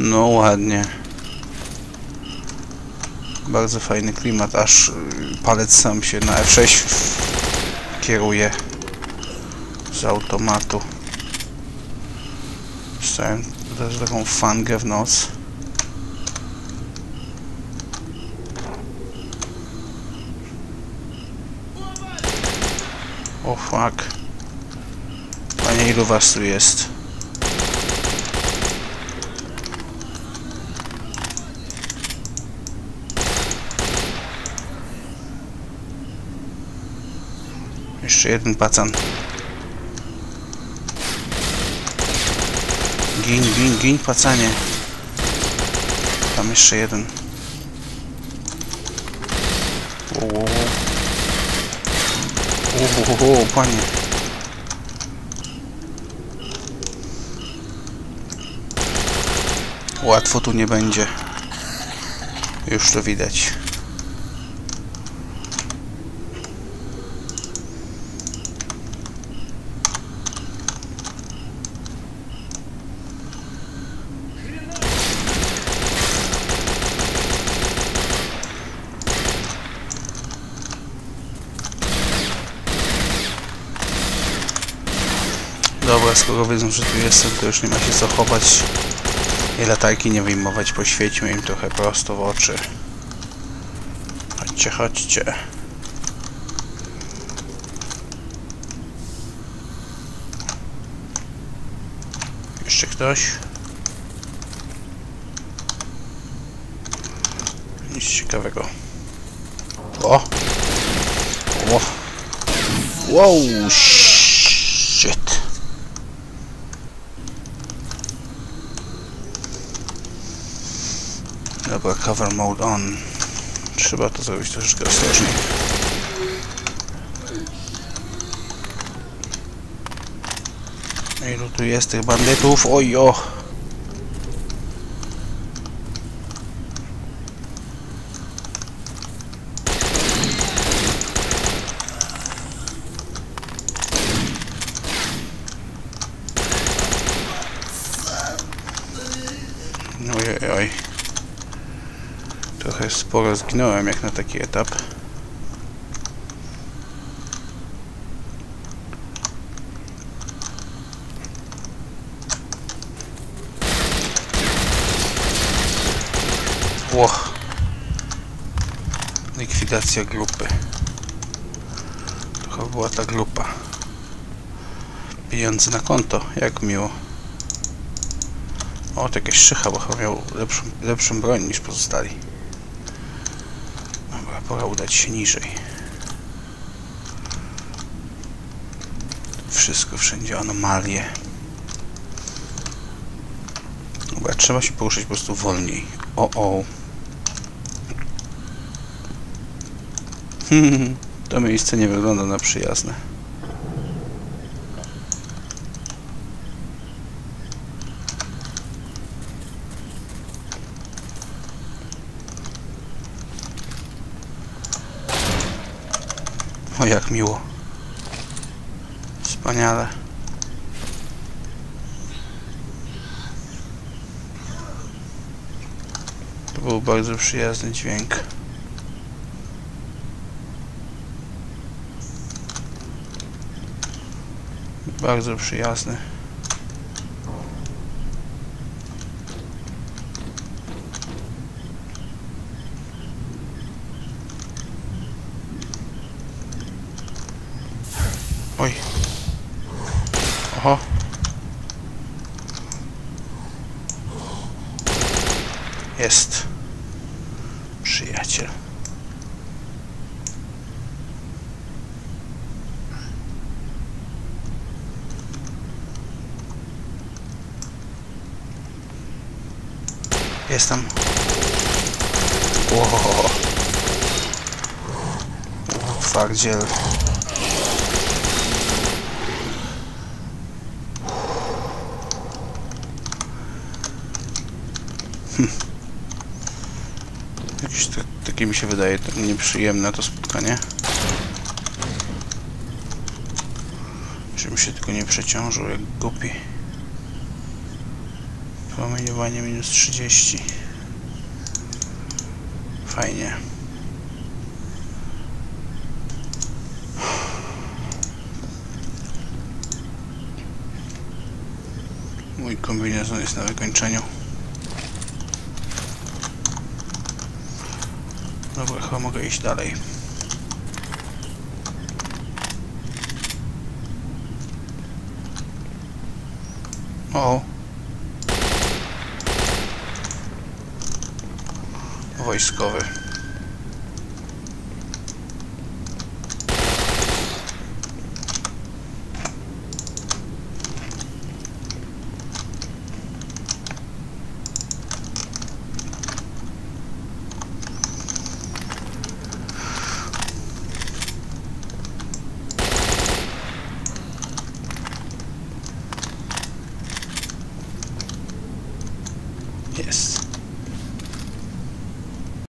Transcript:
No ładnie. Bardzo fajny klimat, aż y, palec sam się na F6 kieruje z automatu. Dostałem też taką fangę w nos. O fuck. Panie, ilu was tu jest? Jeszcze jeden pacan. Gin, gin, gin, pacanie. Tam jeszcze jeden. O, panie. Łatwo tu nie będzie. Już to widać. Dobra, skoro wiedzą, że tu jestem, to już nie ma się co chować i latarki nie wyjmować. Poświećmy im trochę prosto w oczy. Chodźcie, chodźcie. Jeszcze ktoś? Nic ciekawego. O! O! Wow! Shit! Dobra, cover mode on. Trzeba to zrobić troszeczkę ostrożniej. Ilu tu jest tych bandytów? Oj, oj, oj. Trochę sporo zginąłem jak na taki etap. Ło. Likwidacja grupy. To była ta grupa. Pieniądze na konto, jak miło. O, to jakieś szycha, bo chyba miał lepszą, lepszą broń niż pozostali. Pora udać się niżej. Wszystko, wszędzie anomalie. Dobra, trzeba się poruszać po prostu wolniej. O, o. to miejsce nie wygląda na przyjazne. O, jak miło. Wspaniale. To był bardzo przyjazny dźwięk. Bardzo przyjazny. Oj. Oho. Jest. Przyjaciel. Jestem. Wow. Twardziel. Jakieś tak, takie mi się wydaje nieprzyjemne to spotkanie. Żebym się tylko nie przeciążył jak głupi. Promieniowanie minus 30. Fajnie. Mój kombinezon jest na wykończeniu. Dobra, chyba mogę iść dalej. O. Wojskowy.